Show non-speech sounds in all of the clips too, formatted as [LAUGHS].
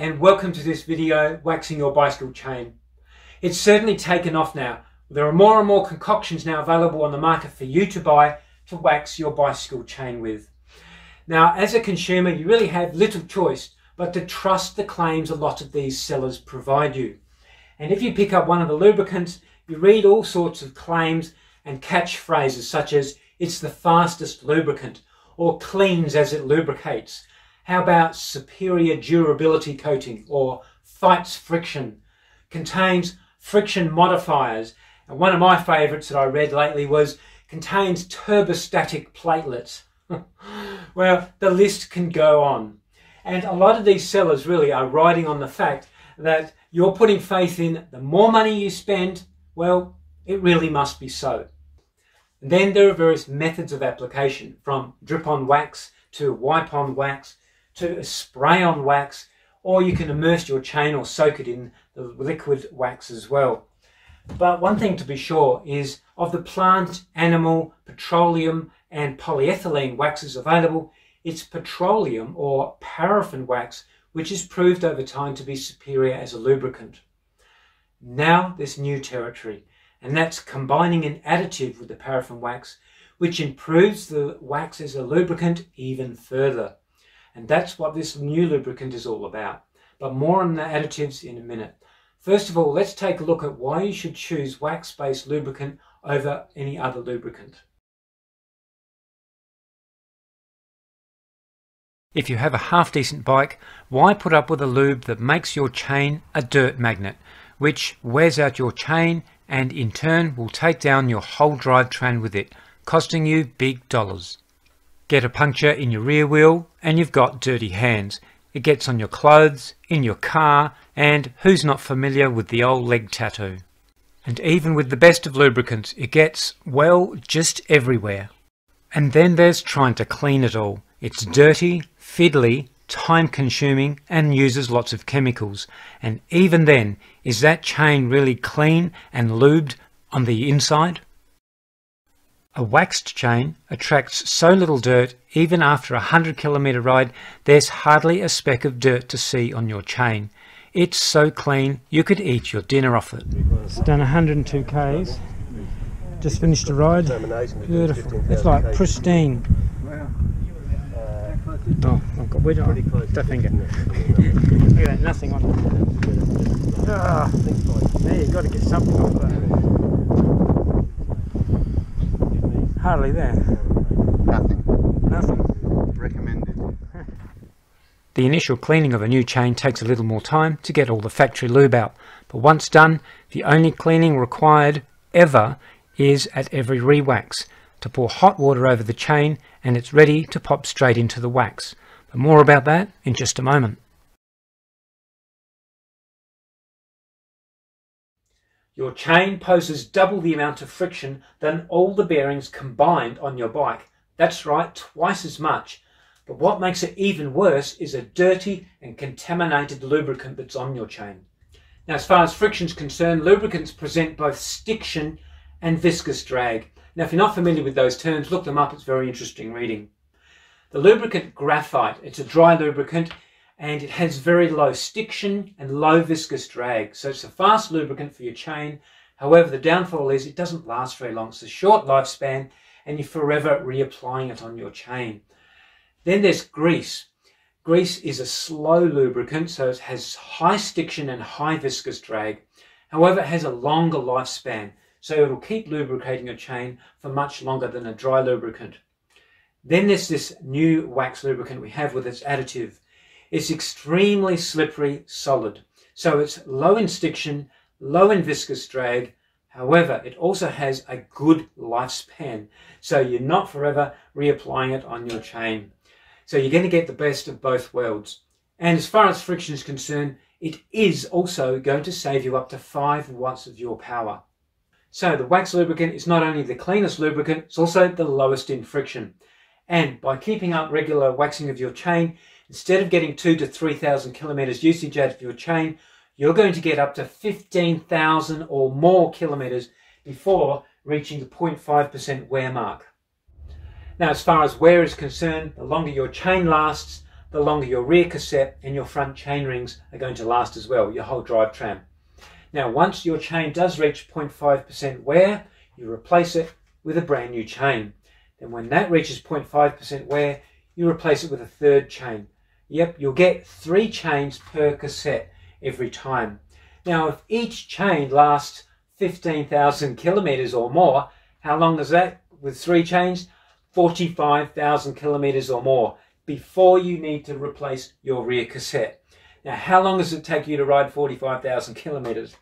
And welcome to this video, Waxing Your Bicycle Chain. It's certainly taken off now. There are more and more concoctions now available on the market for you to buy to wax your bicycle chain with. Now, as a consumer, you really have little choice but to trust the claims a lot of these sellers provide you. And if you pick up one of the lubricants, you read all sorts of claims and catchphrases such as, it's the fastest lubricant, or cleans as it lubricates. How about superior durability coating, or fights friction, contains friction modifiers. And one of my favourites that I read lately was contains turbostatic platelets. [LAUGHS] well, the list can go on. And a lot of these sellers really are riding on the fact that you're putting faith in the more money you spend, well, it really must be so. And then there are various methods of application from drip on wax to wipe on wax to spray on wax, or you can immerse your chain or soak it in the liquid wax as well. But one thing to be sure is of the plant, animal, petroleum, and polyethylene waxes available, it's petroleum or paraffin wax which is proved over time to be superior as a lubricant. Now there's new territory, and that's combining an additive with the paraffin wax, which improves the wax as a lubricant even further. And that's what this new lubricant is all about. But more on the additives in a minute. First of all, let's take a look at why you should choose wax-based lubricant over any other lubricant. If you have a half decent bike, why put up with a lube that makes your chain a dirt magnet, which wears out your chain and in turn will take down your whole drivetrain with it, costing you big dollars. Get a puncture in your rear wheel and you've got dirty hands. It gets on your clothes, in your car, and who's not familiar with the old leg tattoo? And even with the best of lubricants, it gets, well, just everywhere. And then there's trying to clean it all. It's dirty, fiddly, time consuming and uses lots of chemicals. And even then, is that chain really clean and lubed on the inside? A waxed chain attracts so little dirt, even after a 100 kilometre ride, there's hardly a speck of dirt to see on your chain. It's so clean you could eat your dinner off it. It's done 102 k's. Just finished a ride. Beautiful. It's like pristine. Oh, I've got wedge on. That finger. Look at that, nothing on it. Ah, now you've got to get something off that. Hardly there. Nothing. Nothing. Recommended. [LAUGHS] The initial cleaning of a new chain takes a little more time to get all the factory lube out, but once done, the only cleaning required ever is at every re-wax to pour hot water over the chain and it's ready to pop straight into the wax. But more about that in just a moment. Your chain poses double the amount of friction than all the bearings combined on your bike. That's right, twice as much. But what makes it even worse is a dirty and contaminated lubricant that's on your chain. Now, as far as friction is concerned, lubricants present both stiction and viscous drag. Now, if you're not familiar with those terms, look them up. It's very interesting reading. The lubricant graphite, it's a dry lubricant and it has very low stiction and low viscous drag. So it's a fast lubricant for your chain. However, the downfall is it doesn't last very long. It's a short lifespan and you're forever reapplying it on your chain. Then there's grease. Grease is a slow lubricant, so it has high stiction and high viscous drag. However, it has a longer lifespan so it'll keep lubricating your chain for much longer than a dry lubricant. Then there's this new wax lubricant we have with its additive. It's extremely slippery solid, so it's low in stiction, low in viscous drag, However, it also has a good lifespan, so you're not forever reapplying it on your chain. So you're going to get the best of both worlds. And as far as friction is concerned, it is also going to save you up to 5 watts of your power. So the wax lubricant is not only the cleanest lubricant, it's also the lowest in friction. And by keeping up regular waxing of your chain, instead of getting two to 3,000 kilometers usage out of your chain, you're going to get up to 15,000 or more kilometers before reaching the 0.5% wear mark. Now, as far as wear is concerned, the longer your chain lasts, the longer your rear cassette and your front chain rings are going to last as well, your whole drivetrain. Now, once your chain does reach 0.5% wear, you replace it with a brand new chain. Then when that reaches 0.5% wear, you replace it with a third chain. Yep, you'll get three chains per cassette every time. Now, if each chain lasts 15,000 kilometers or more, how long is that with three chains? 45,000 kilometers or more before you need to replace your rear cassette. Now, how long does it take you to ride 45,000 kilometers?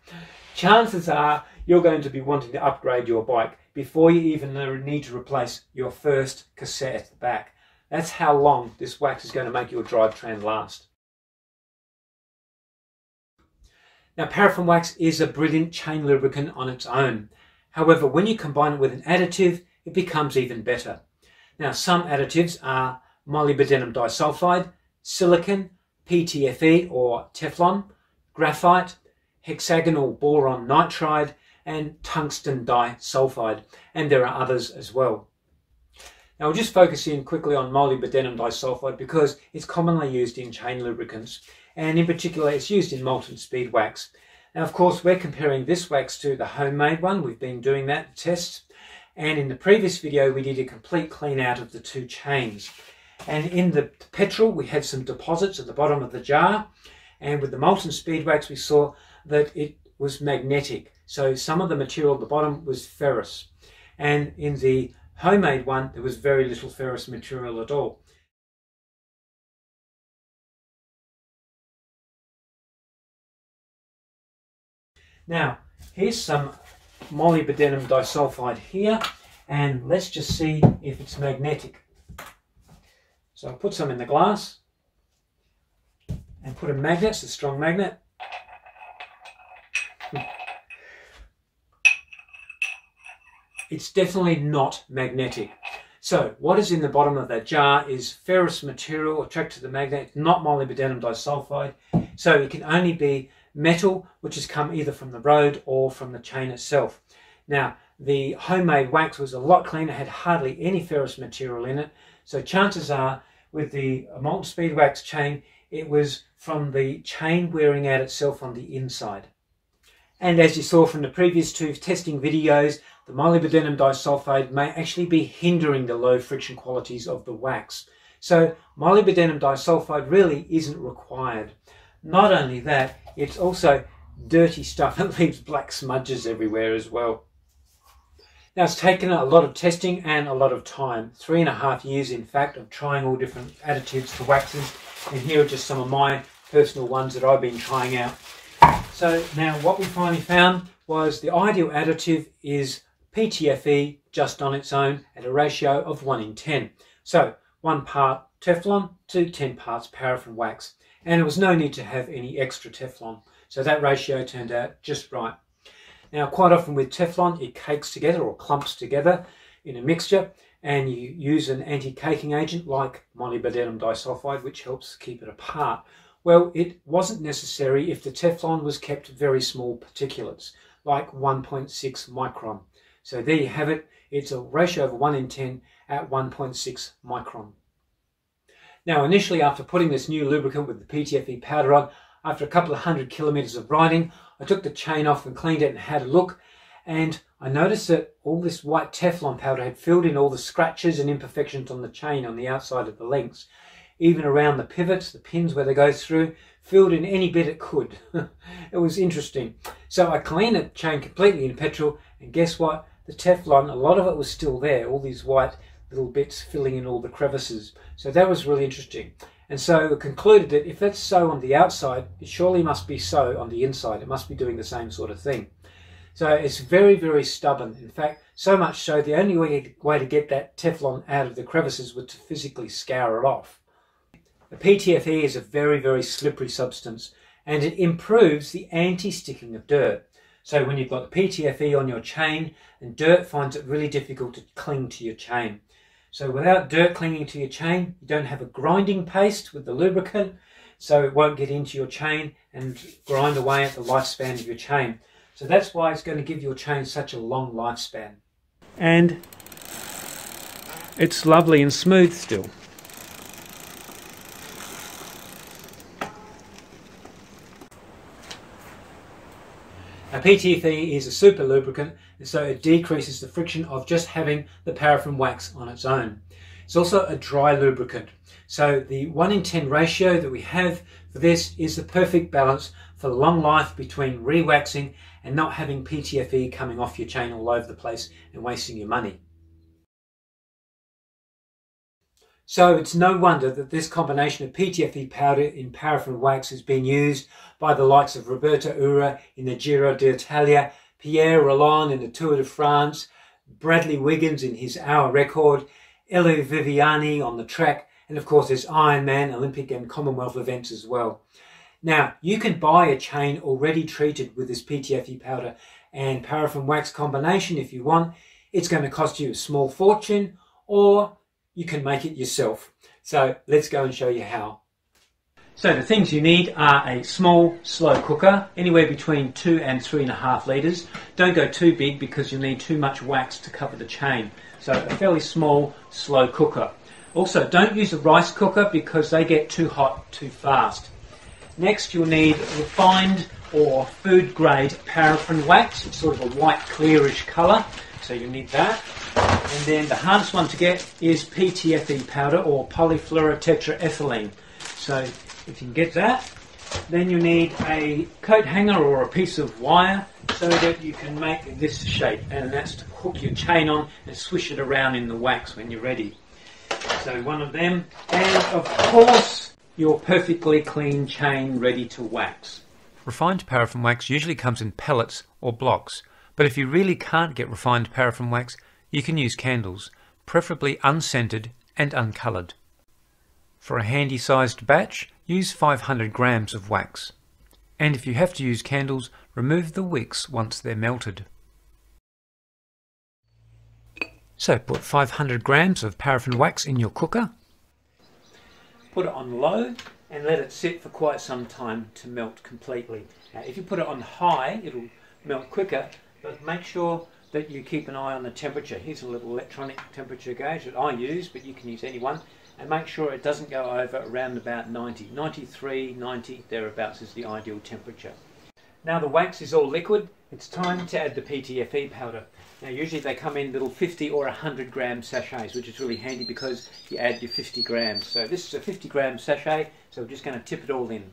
Chances are you're going to be wanting to upgrade your bike before you even need to replace your first cassette back. That's how long this wax is going to make your drivetrain last. Now, paraffin wax is a brilliant chain lubricant on its own. However, when you combine it with an additive, it becomes even better. Now, some additives are molybdenum disulfide, silicon, PTFE or Teflon, graphite, hexagonal boron nitride, and tungsten disulfide, and there are others as well. Now we'll just focus in quickly on molybdenum disulfide because it's commonly used in chain lubricants and in particular it's used in molten speed wax. Now of course we're comparing this wax to the homemade one, we've been doing that test and in the previous video we did a complete clean out of the two chains. And in the petrol we had some deposits at the bottom of the jar and with the molten speed wax we saw that it was magnetic. So some of the material at the bottom was ferrous. And in the homemade one, there was very little ferrous material at all. Now, here's some molybdenum disulfide here, and let's just see if it's magnetic. So I'll put some in the glass and put a magnet, it's a strong magnet, it's definitely not magnetic. So what is in the bottom of that jar is ferrous material attracted to the magnet, not molybdenum disulfide. So it can only be metal, which has come either from the road or from the chain itself. Now, the homemade wax was a lot cleaner, had hardly any ferrous material in it. So chances are with the molten speed wax chain, it was from the chain wearing out itself on the inside. And as you saw from the previous two testing videos, the molybdenum disulfide may actually be hindering the low friction qualities of the wax. So molybdenum disulfide really isn't required. Not only that, it's also dirty stuff that [LAUGHS] leaves black smudges everywhere as well. Now it's taken a lot of testing and a lot of time, three and a half years in fact, of trying all different additives to waxes. And here are just some of my personal ones that I've been trying out. So now what we finally found was the ideal additive is PTFE just on its own at a ratio of 1 in 10. So 1 part Teflon to 10 parts paraffin wax. And there was no need to have any extra Teflon. So that ratio turned out just right. Now quite often with Teflon it cakes together or clumps together in a mixture and you use an anti-caking agent like molybdenum disulfide which helps keep it apart. Well, it wasn't necessary if the Teflon was kept very small particulates, like 1.6 micron. So there you have it. It's a ratio of 1 in 10 at 1.6 micron. Now, initially, after putting this new lubricant with the PTFE powder on, after a couple of hundred kilometers of riding, I took the chain off and cleaned it and had a look. And I noticed that all this white Teflon powder had filled in all the scratches and imperfections on the chain on the outside of the links even around the pivots, the pins where they go through, filled in any bit it could. [LAUGHS] it was interesting. So I cleaned the chain completely in petrol, and guess what? The Teflon, a lot of it was still there, all these white little bits filling in all the crevices. So that was really interesting. And so concluded that if that's so on the outside, it surely must be so on the inside. It must be doing the same sort of thing. So it's very, very stubborn. In fact, so much so the only way, way to get that Teflon out of the crevices was to physically scour it off. The PTFE is a very, very slippery substance and it improves the anti-sticking of dirt. So when you've got the PTFE on your chain and dirt finds it really difficult to cling to your chain. So without dirt clinging to your chain, you don't have a grinding paste with the lubricant, so it won't get into your chain and grind away at the lifespan of your chain. So that's why it's going to give your chain such a long lifespan. And it's lovely and smooth still. A PTFE is a super lubricant, so it decreases the friction of just having the paraffin wax on its own. It's also a dry lubricant, so the 1 in 10 ratio that we have for this is the perfect balance for long life between re-waxing and not having PTFE coming off your chain all over the place and wasting your money. So it's no wonder that this combination of PTFE powder in paraffin wax has been used by the likes of Roberto Ura in the Giro d'Italia, Pierre Rolland in the Tour de France, Bradley Wiggins in his hour record, Elia Viviani on the track, and of course there's Ironman, Olympic and Commonwealth events as well. Now, you can buy a chain already treated with this PTFE powder and paraffin wax combination if you want. It's going to cost you a small fortune or you can make it yourself. So let's go and show you how. So the things you need are a small slow cooker, anywhere between two and three and a half litres. Don't go too big because you'll need too much wax to cover the chain. So a fairly small slow cooker. Also don't use a rice cooker because they get too hot too fast. Next you'll need refined or food grade paraffin wax. It's sort of a white clearish colour, so you need that. And then the hardest one to get is PTFE powder or polyfluorotetraethylene. So if you can get that, then you need a coat hanger or a piece of wire so that you can make this shape and that's to hook your chain on and swish it around in the wax when you're ready. So one of them and of course your perfectly clean chain ready to wax. Refined paraffin wax usually comes in pellets or blocks, but if you really can't get refined paraffin wax, you can use candles, preferably unscented and uncoloured. For a handy sized batch, use 500 grams of wax. And if you have to use candles, remove the wicks once they're melted. So put 500 grams of paraffin wax in your cooker. Put it on low and let it sit for quite some time to melt completely. Now, if you put it on high, it'll melt quicker, but make sure that you keep an eye on the temperature. Here's a little electronic temperature gauge that I use, but you can use any one. And make sure it doesn't go over around about 90. 93, 90, thereabouts is the ideal temperature. Now the wax is all liquid, it's time to add the PTFE powder. Now usually they come in little 50 or 100 gram sachets, which is really handy because you add your 50 grams. So this is a 50 gram sachet, so we're just going to tip it all in.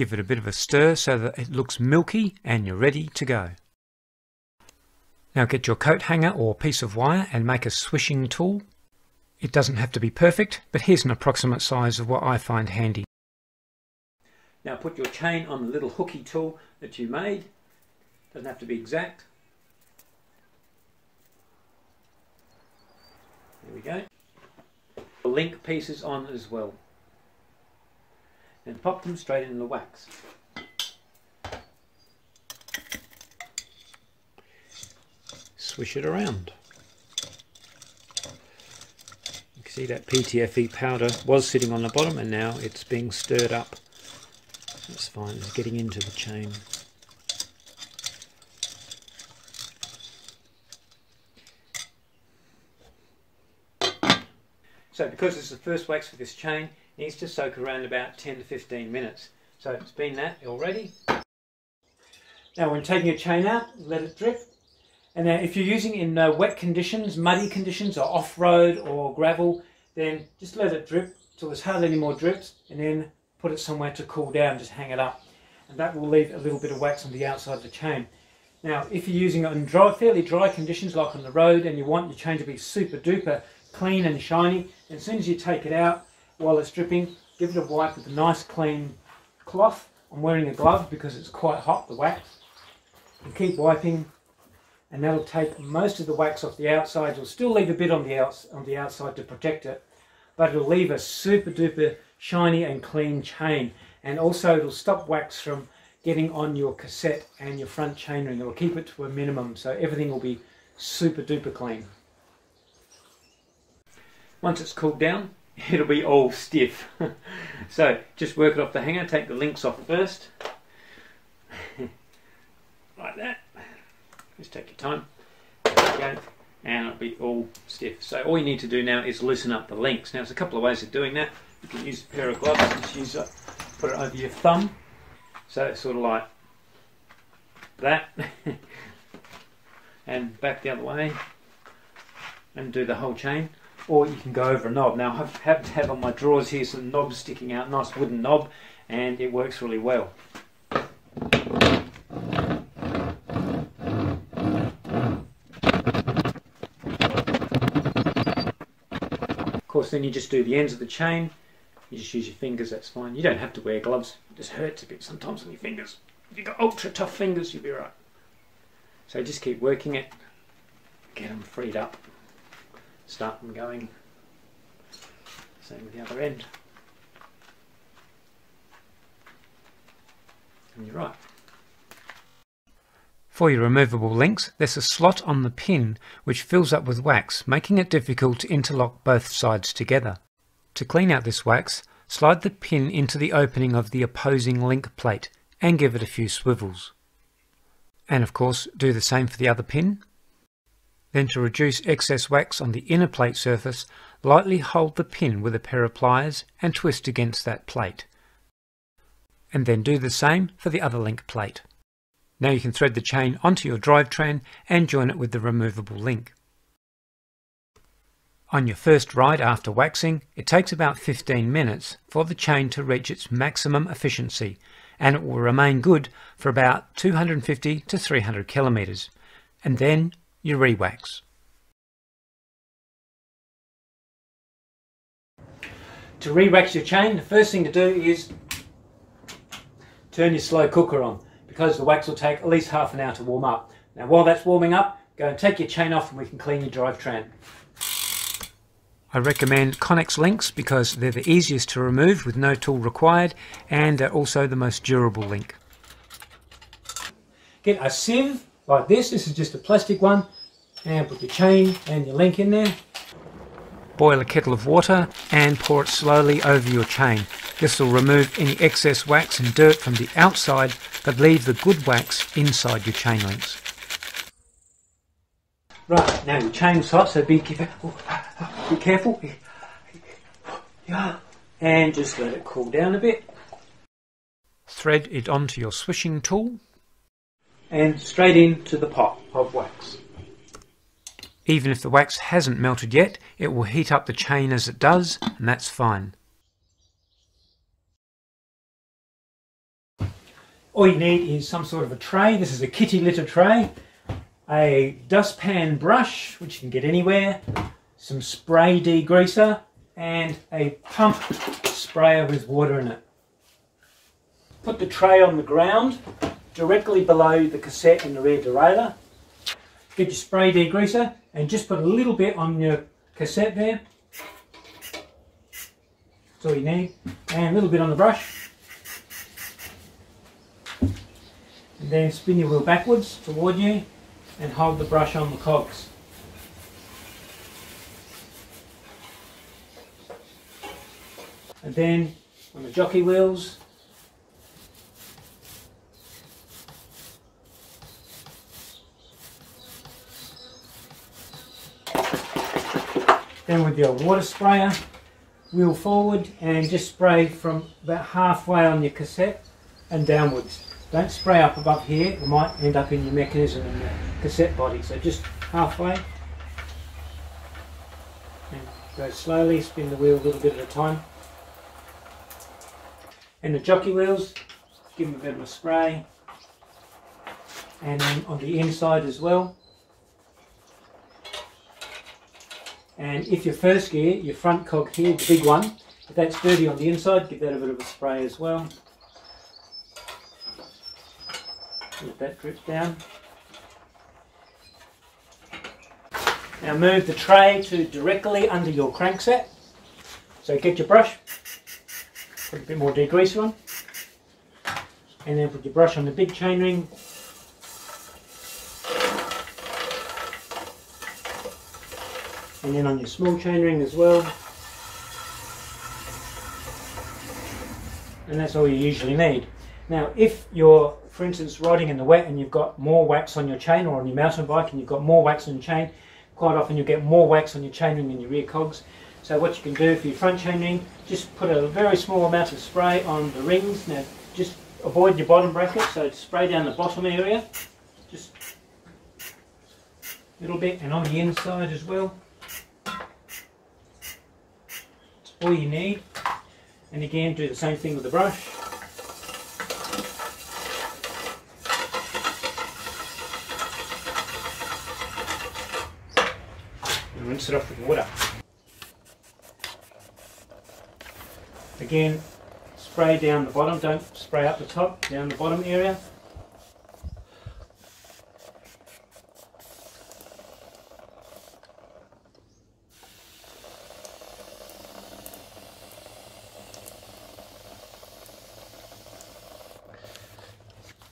Give it a bit of a stir so that it looks milky and you're ready to go. Now get your coat hanger or piece of wire and make a swishing tool. It doesn't have to be perfect, but here's an approximate size of what I find handy. Now put your chain on the little hooky tool that you made. Doesn't have to be exact. There we go. Link pieces on as well. And pop them straight in the wax. Swish it around. You can see that PTFE powder was sitting on the bottom and now it's being stirred up. That's fine, it's getting into the chain. So because it's the first wax for this chain, needs to soak around about 10 to 15 minutes. So it's been that already. Now when taking your chain out, let it drip. And now if you're using in uh, wet conditions, muddy conditions or off-road or gravel, then just let it drip till there's hardly any more drips and then put it somewhere to cool down, just hang it up. And that will leave a little bit of wax on the outside of the chain. Now, if you're using it in dry, fairly dry conditions like on the road and you want your chain to be super duper clean and shiny, as soon as you take it out while it's dripping, give it a wipe with a nice clean cloth. I'm wearing a glove because it's quite hot, the wax. And keep wiping and that'll take most of the wax off the outside. It'll still leave a bit on the, outs on the outside to protect it, but it'll leave a super duper shiny and clean chain. And also it'll stop wax from getting on your cassette and your front chainring. It'll keep it to a minimum, so everything will be super duper clean. Once it's cooled down, it'll be all stiff. [LAUGHS] so just work it off the hanger, take the links off first. [LAUGHS] like that. Just take your time. There go. And it'll be all stiff. So all you need to do now is loosen up the links. Now there's a couple of ways of doing that. You can use a pair of gloves, just use a put it over your thumb. So it's sort of like that. [LAUGHS] and back the other way. And do the whole chain. Or you can go over a knob. Now I happen to have on my drawers here some knobs sticking out, nice wooden knob, and it works really well. Of course, then you just do the ends of the chain. You just use your fingers, that's fine. You don't have to wear gloves. It just hurts a bit sometimes on your fingers. If you've got ultra tough fingers, you'll be right. So just keep working it. Get them freed up. Start them going. Same with the other end. And you're right. For your removable links, there's a slot on the pin which fills up with wax, making it difficult to interlock both sides together. To clean out this wax, slide the pin into the opening of the opposing link plate and give it a few swivels. And of course, do the same for the other pin. Then to reduce excess wax on the inner plate surface, lightly hold the pin with a pair of pliers and twist against that plate. And then do the same for the other link plate. Now you can thread the chain onto your drivetrain and join it with the removable link. On your first ride after waxing, it takes about 15 minutes for the chain to reach its maximum efficiency and it will remain good for about 250 to 300 kilometres. And then you re-wax. To re-wax your chain, the first thing to do is turn your slow cooker on because the wax will take at least half an hour to warm up. Now while that's warming up, go and take your chain off and we can clean your drivetrain. I recommend Connex links because they're the easiest to remove with no tool required and are also the most durable link. Get a sieve like this, this is just a plastic one, and put your chain and your link in there. Boil a kettle of water and pour it slowly over your chain. This will remove any excess wax and dirt from the outside but leave the good wax inside your chain links. Right, now your chain's hot so be careful. Be careful. Yeah. And just let it cool down a bit. Thread it onto your swishing tool And straight into the pot of wax. Even if the wax hasn't melted yet, it will heat up the chain as it does, and that's fine. All you need is some sort of a tray. This is a kitty litter tray. A dustpan brush, which you can get anywhere. Some spray degreaser. And a pump sprayer with water in it. Put the tray on the ground, directly below the cassette and the rear derailleur. Get your spray degreaser and just put a little bit on your cassette there. That's all you need. And a little bit on the brush. And then spin your wheel backwards toward you and hold the brush on the cogs. And then on the jockey wheels, Then with your water sprayer, wheel forward and just spray from about halfway on your cassette and downwards. Don't spray up above here, it might end up in your mechanism and the cassette body. So just halfway. And go slowly, spin the wheel a little bit at a time. And the jockey wheels, give them a bit of a spray. And then on the inside as well. And if your first gear, your front cog here, the big one, if that's dirty on the inside, give that a bit of a spray as well. Let that drip down. Now move the tray to directly under your crankset. So get your brush, put a bit more degreaser on, and then put your brush on the big chainring and then on your small chainring as well. And that's all you usually need. Now, if you're, for instance, riding in the wet and you've got more wax on your chain or on your mountain bike and you've got more wax on your chain, quite often you get more wax on your chainring than your rear cogs. So what you can do for your front chainring, just put a very small amount of spray on the rings. Now just avoid your bottom bracket, so spray down the bottom area, just a little bit, and on the inside as well. That's all you need. And again, do the same thing with the brush. And rinse it off with water. Again, spray down the bottom, don't spray up the top, down the bottom area.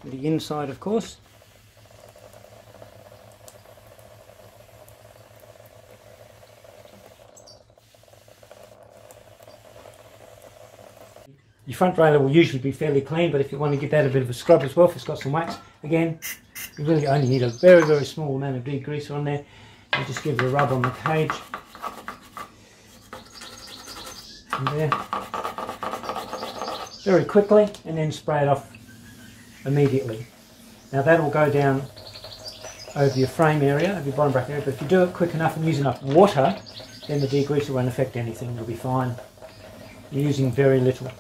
The inside, of course. Your front derailleur will usually be fairly clean, but if you want to give that a bit of a scrub as well, if it's got some wax, again, you really only need a very, very small amount of degreaser on there. You just give it a rub on the cage. And there. Very quickly, and then spray it off immediately. Now that will go down over your frame area, over your bottom bracket area, but if you do it quick enough and use enough water, then the degreaser won't affect anything, you'll be fine. You're using very little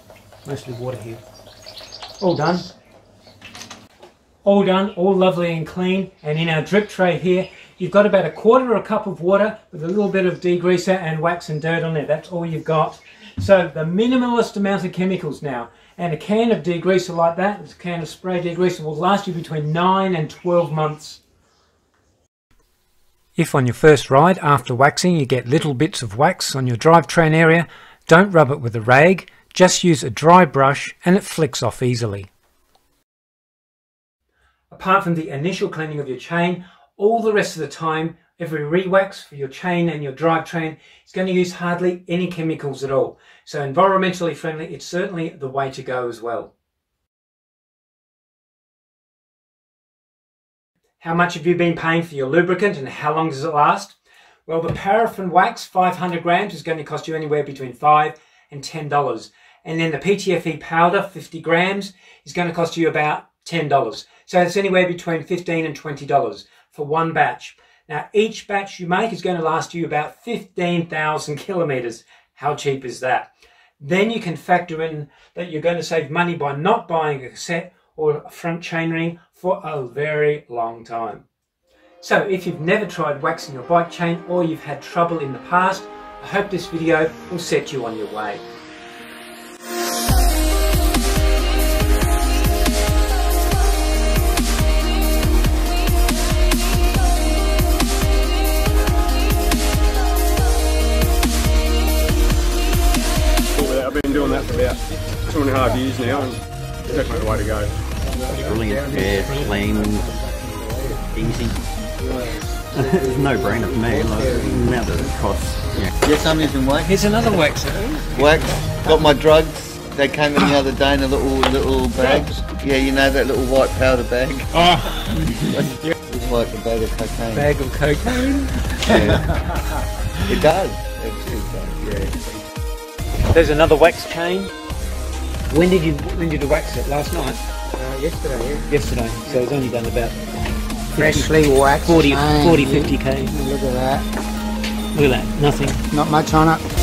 mostly water here. All done. All done, all lovely and clean. And in our drip tray here, you've got about a quarter of a cup of water with a little bit of degreaser and wax and dirt on there. That's all you've got. So the minimalist amount of chemicals now. And a can of degreaser like that, a can of spray degreaser will last you between 9 and 12 months. If on your first ride after waxing you get little bits of wax on your drivetrain area, don't rub it with a rag, just use a dry brush and it flicks off easily. Apart from the initial cleaning of your chain, all the rest of the time, every re-wax for your chain and your drivetrain is going to use hardly any chemicals at all. So environmentally friendly, it's certainly the way to go as well. How much have you been paying for your lubricant and how long does it last? Well, the paraffin wax, 500 grams, is going to cost you anywhere between 5 and $10. And then the PTFE powder, 50 grams, is going to cost you about $10. So it's anywhere between 15 and $20 for one batch. Now, each batch you make is going to last you about 15,000 kilometers. How cheap is that? Then you can factor in that you're going to save money by not buying a cassette or a front chainring for a very long time. So if you've never tried waxing your bike chain or you've had trouble in the past, I hope this video will set you on your way. About two and a half years now, and definitely the way to go. Brilliant, fair, clean, easy. it's [LAUGHS] a no-brainer for me. Like the amount that it costs. Yeah. Yes, I'm using wax. Here's another wax. Eh? Wax. Got my drugs. They came in the other day in a little little bag. Yeah, you know that little white powder bag. Oh, [LAUGHS] It's like a bag of cocaine. bag of cocaine. Yeah. it does. Actually, it does. Yeah. There's another wax chain. When did you when did you wax it? Last night? Uh, yesterday, yeah. Yesterday. So it's only done about Freshly waxed. 40, 40 50 k. Look at that. Look at that, nothing. Not much on it.